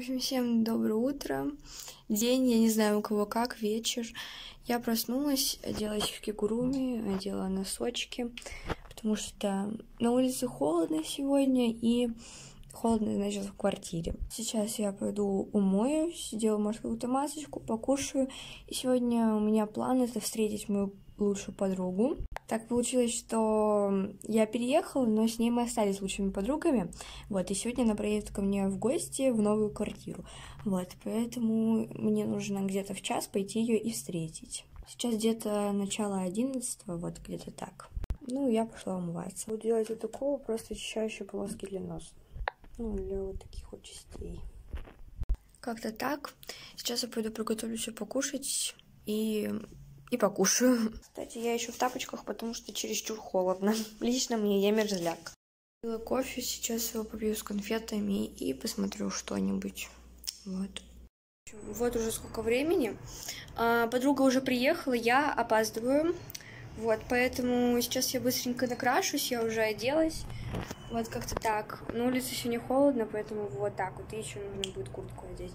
В общем, всем доброе утро. День, я не знаю, у кого как, вечер. Я проснулась, одела кигуруми, одела носочки, потому что на улице холодно сегодня, и холодно, значит, в квартире. Сейчас я пойду умоюсь, сделаю, может, какую-то масочку, покушаю. И сегодня у меня план — это встретить мою лучшую подругу. Так получилось, что я переехала, но с ней мы остались лучшими подругами. Вот, и сегодня она приедет ко мне в гости в новую квартиру. Вот, поэтому мне нужно где-то в час пойти ее и встретить. Сейчас где-то начало одиннадцатого, вот где-то так. Ну, я пошла умываться. Буду делать вот такого, просто очищающие полоски для носа. Ну, для вот таких вот частей. Как-то так. Сейчас я пойду приготовлю все покушать и и покушаю. Кстати, я еще в тапочках, потому что чересчур холодно. Лично мне я мерзляк. Пила кофе, сейчас его попью с конфетами и посмотрю что-нибудь. Вот. Вот уже сколько времени. А, подруга уже приехала, я опаздываю. Вот, поэтому сейчас я быстренько накрашусь, я уже оделась. Вот как-то так. На улице сегодня холодно, поэтому вот так вот. И еще нужно будет куртку одеть.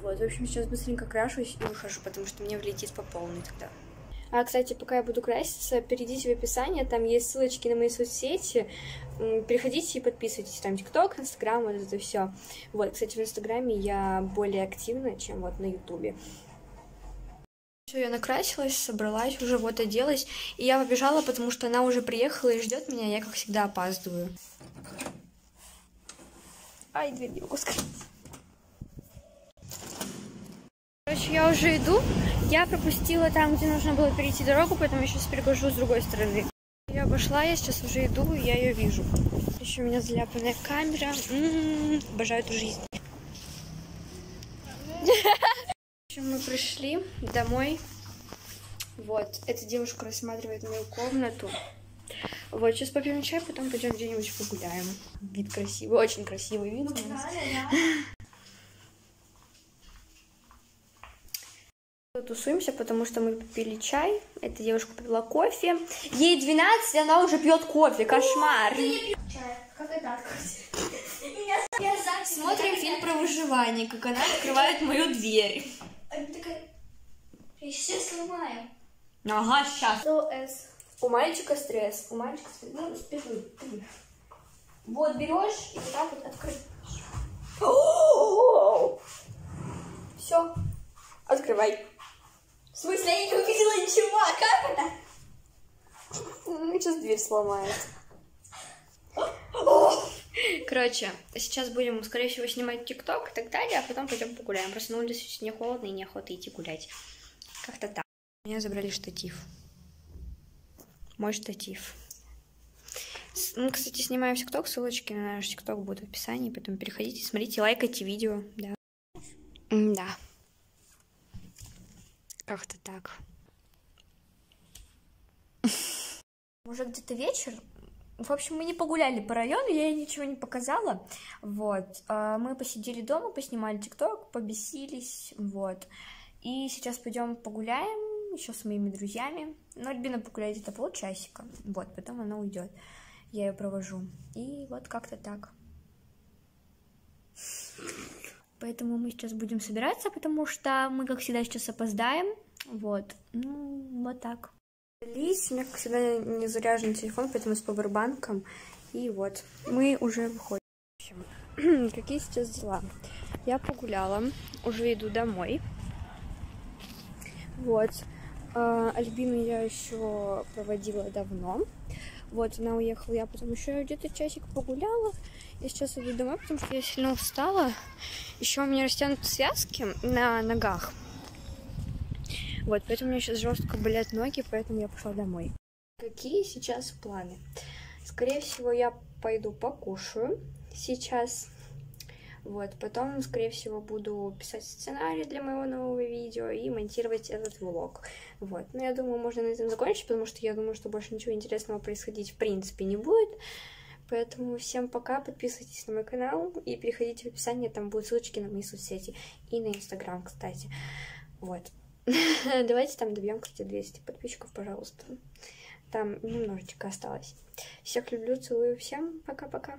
Вот, в общем, сейчас быстренько крашусь и выхожу, потому что мне влетит по полной тогда. А, кстати, пока я буду краситься, перейдите в описание, там есть ссылочки на мои соцсети, переходите и подписывайтесь, там ТикТок, Инстаграм, вот это все. Вот, кстати, в Инстаграме я более активна, чем вот на Ютубе. Все, я накрасилась, собралась, уже вот оделась, и я побежала, потому что она уже приехала и ждет меня, я, как всегда, опаздываю. Ай, дверь не могу скрыть. Короче, я уже иду. Я пропустила там, где нужно было перейти дорогу, поэтому я сейчас перехожу с другой стороны. Я обошла, я сейчас уже иду, и я ее вижу. Еще у меня заляпанная камера. М-м-м, обожаю эту жизнь. Мы пришли домой. Вот, эта девушка рассматривает мою комнату. Вот, сейчас попьем чай, потом пойдем где-нибудь погуляем. Вид красивый, очень красивый вид. Тусуемся, потому что мы попили чай. Эта девушка попила кофе. Ей 12, она уже пьет кофе. Кошмар. Смотрим фильм про выживание, как она открывает мою дверь. Я сейчас сломаю. Ага, сейчас. С. У мальчика стресс. У мальчика стресс. Ну, спеши. Вот берешь и вот так вот открываешь. Все. Открывай. В смысле, я не увидела ничего, а как это? Ну, сейчас дверь сломает. Короче, сейчас будем, скорее всего, снимать ТикТок и так далее, а потом пойдем погуляем. Просто на улице сегодня холодно и неохота идти гулять. Как-то так. Меня забрали штатив. Мой штатив. Ну, кстати, снимаем ТикТок, ссылочки на наш ТикТок будут в описании, поэтому переходите, смотрите, лайкайте видео, да. Да. Как-то так. Может, где-то вечер? В общем, мы не погуляли по району, я ей ничего не показала. Вот. Мы посидели дома, поснимали ТикТок, побесились. Вот. И сейчас пойдем погуляем еще с моими друзьями. Но Альбина погуляет где-то полчасика. Вот, потом она уйдет. Я ее провожу. И вот как-то так. Поэтому мы сейчас будем собираться, потому что мы, как всегда, сейчас опоздаем. Вот. Ну, вот так. Лись, у меня, как всегда, не заряжен телефон, поэтому с пауэрбанком. И вот, мы уже выходим. Какие сейчас дела? Я погуляла, уже иду домой. Вот. А, Альбину я еще проводила давно. Вот, она уехала, я потом еще где-то часик погуляла. Я сейчас иду домой, потому что я сильно устала. Еще у меня растянуты связки на ногах. Вот, поэтому у меня сейчас жестко болят ноги, поэтому я пошла домой. Какие сейчас планы? Скорее всего, я пойду покушаю сейчас. Вот, потом, скорее всего, буду писать сценарий для моего нового видео и монтировать этот влог. Вот, но я думаю, можно на этом закончить, потому что я думаю, что больше ничего интересного происходить в принципе не будет. Поэтому всем пока, подписывайтесь на мой канал и переходите в описание, там будут ссылочки на мои соцсети и на инстаграм, кстати. Вот. Давайте там добьем, кстати, 200 подписчиков, пожалуйста. Там немножечко осталось. Всех люблю, целую, всем пока-пока.